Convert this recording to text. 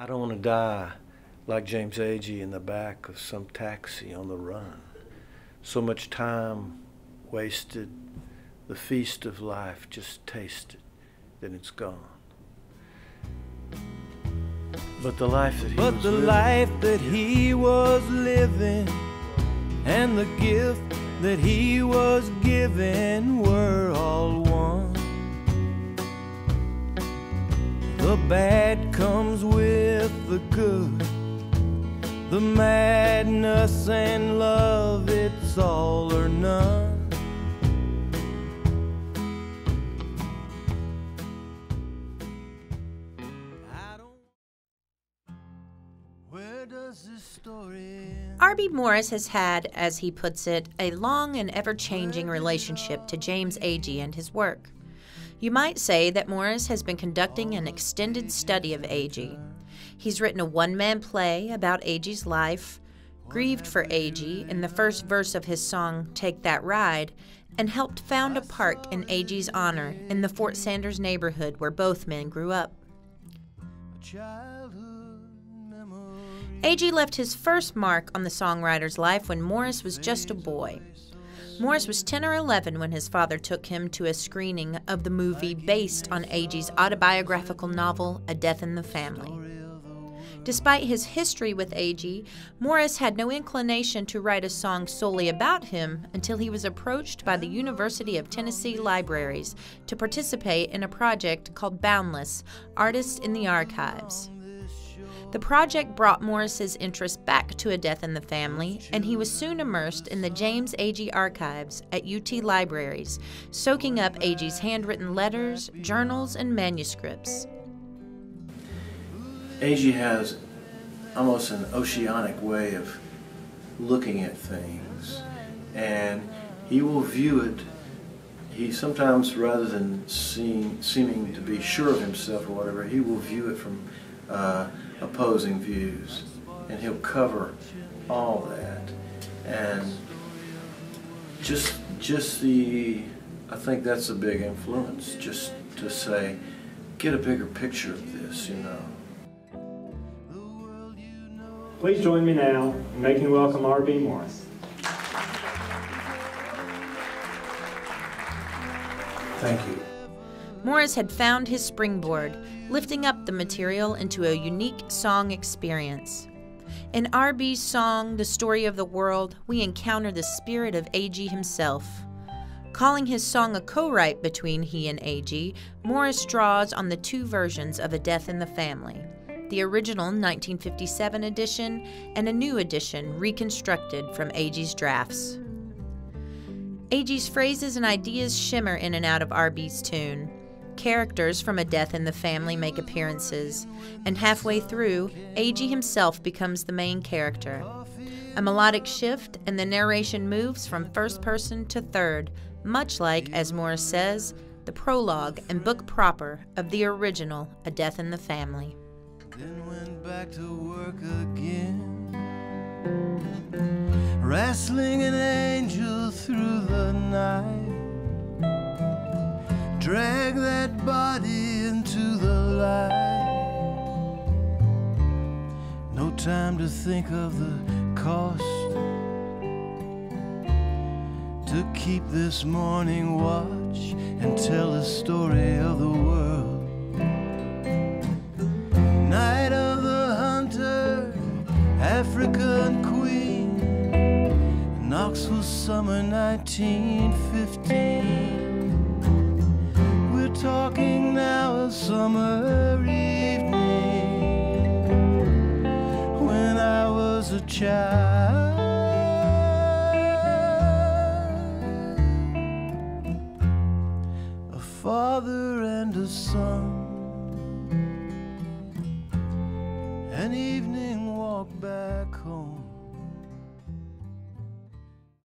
I don't want to die like James Agee in the back of some taxi on the run. So much time wasted, the feast of life just tasted, then it's gone. But the life that he But was the living, life that he was living and the gift that he was given were all one. The bad comes with the good, the madness and love, it's all or none. I don't- Where does this story end? R.B. Morris has had, as he puts it, a long and ever changing relationship to James Agee and his work. You might say that Morris has been conducting an extended study of Agee. He's written a one man play about Agee's life, grieved for Agee in the first verse of his song Take That Ride, and helped found a park in Agee's honor in the Fort Sanders neighborhood where both men grew up. Agee left his first mark on the songwriter's life when Morris was just a boy. Morris was 10 or 11 when his father took him to a screening of the movie based on Agee's autobiographical novel, A Death in the Family. Despite his history with Agee, Morris had no inclination to write a song solely about him until he was approached by the University of Tennessee Libraries to participate in a project called Boundless Artists in the Archives. The project brought Morris's interest back to A Death in the Family, and he was soon immersed in the James Agee archives at UT Libraries, soaking up Agee's handwritten letters, journals, and manuscripts. Agee has almost an oceanic way of looking at things, and he will view it. He sometimes, rather than seeming to be sure of himself or whatever, he will view it from uh, opposing views, and he'll cover all that. And just, just the, I think that's a big influence. Just to say, get a bigger picture of this, you know. Please join me now in making welcome R.B. Morris. Thank you. Morris had found his springboard, lifting up the material into a unique song experience. In R.B.'s song, The Story of the World, we encounter the spirit of Agee himself. Calling his song a co write between he and Agee, Morris draws on the two versions of A Death in the Family the original 1957 edition and a new edition reconstructed from Agee's drafts. Agee's phrases and ideas shimmer in and out of R.B.'s tune. Characters from A Death in the Family make appearances, and halfway through, Agee himself becomes the main character. A melodic shift, and the narration moves from first person to third, much like, as Morris says, the prologue and book proper of the original A Death in the Family. Then went back to work again. Wrestling an angel through the night. Drag that body into the light. No time to think of the cost. To keep this morning watch and tell the story of the world. African queen Knoxville, summer 1915. We're talking now of summer evening when I was a child. a Father and a son, an evening walk back home.